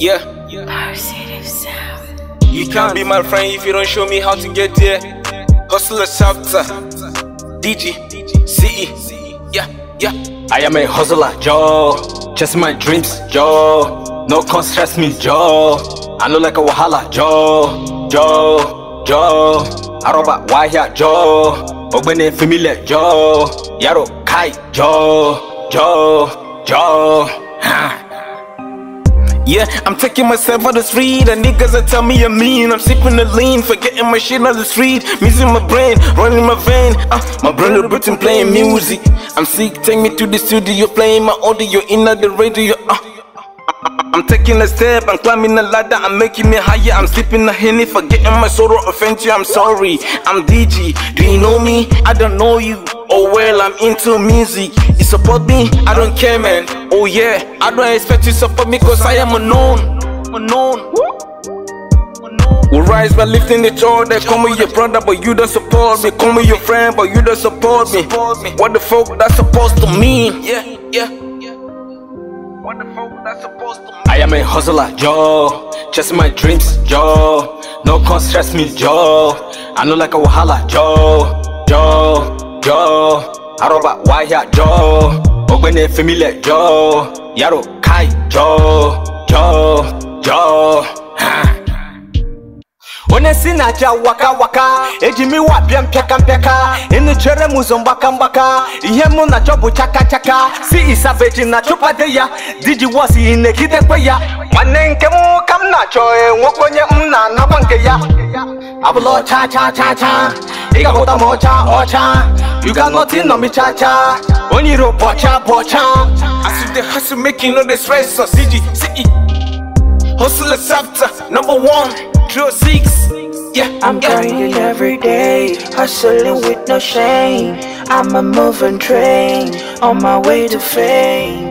Yeah, you can't be my friend if you don't show me how to get there. Hustler chapter, DG, CE, yeah, yeah. I am a hustler, Joe. Chase my dreams, Joe. No can stress me, Joe. I know like a wahala, Joe. Joe, Joe. Aroba waya, Joe. Ogbene familiar, Joe. Yaro kai, Joe. Joe, Joe. Ha. Yeah, I'm taking myself out the street and niggas that tell me I'm mean. I'm sipping the lean, forgetting my shit on the street. Missing my brain, running my vein. Uh, my little Britain playing music. I'm sick, take me to the studio, playing my audio in the radio. Uh. I'm taking a step, I'm climbing the ladder, I'm making me higher. I'm sipping the henny, forgetting my sorrow, offend you. I'm sorry. I'm DG. Do you know me? I don't know you. Oh well, I'm into music. You support me? I don't care, man. Oh yeah, I don't expect you to support me cause I am unknown. Unknown. We rise by lifting each other. Call me your brother, but you don't support me. Call me your friend, but you don't support me. What the fuck that's supposed to mean? Yeah, yeah. What the fuck that's supposed to mean? I am a hustler, Joe. Chase my dreams, Joe. No can stress me, Joe. I know like a wahala, Joe. Joe, Joe. Aroba waya, Joe. Ogbene familiar, Joe. Yaro kai, Joe. Joe, Joe. Ha. onye si na aja waka eji m iwe abịa mpịaka mpịaka chere m ụzọ mgbaka mgbaka ihe mụ na chọ bụ chaka chaka si isaveji na chụpade ya diji wọs ị na-egidekwe ya nwanne nke m ka m na-achọ enwekwe onye m na-anakwa nke ya abụla ọcha cha cha cha ị ga-ahụta m ọcha ọcha you got nothing on me cha cha onye iro bọcha bọcha As you the hustle, making all the stress. us. DG, CE. Hustlers after number one, drill six. Yeah, I'm yeah. grinding every day, hustling with no shame. I'm a moving train on my way to fame.